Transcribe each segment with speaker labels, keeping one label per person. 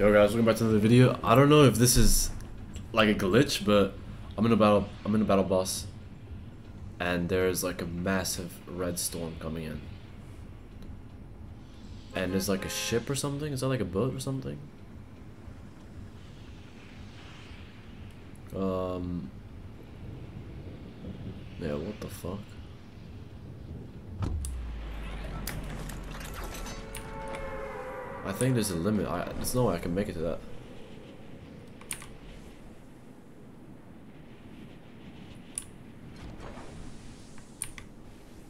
Speaker 1: Yo guys, welcome back to another video. I don't know if this is like a glitch, but I'm in a battle I'm in a battle bus and there's like a massive red storm coming in. And there's like a ship or something? Is that like a boat or something? Um Yeah, what the fuck? I think there's a limit. I, there's no way I can make it to that.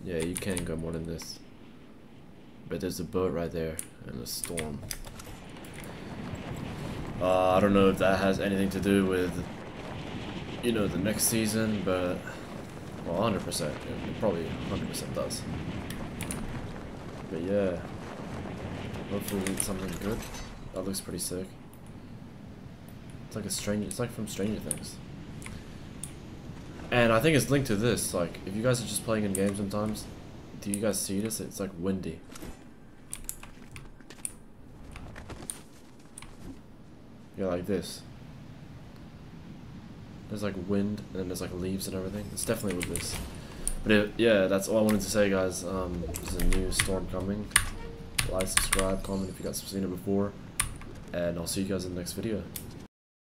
Speaker 1: Yeah, you can't go more than this. But there's a boat right there and a storm. Uh, I don't know if that has anything to do with, you know, the next season, but, well, 100%. It probably 100% does. But yeah. Hopefully we something good. That looks pretty sick. It's like a strange. It's like from Stranger Things. And I think it's linked to this. Like, if you guys are just playing in games sometimes, do you guys see this? It's like windy. Yeah, like this. There's like wind, and then there's like leaves and everything. It's definitely with this. But it, yeah, that's all I wanted to say, guys. Um, there's a new storm coming like, subscribe, comment if you guys have seen it before, and I'll see you guys in the next video.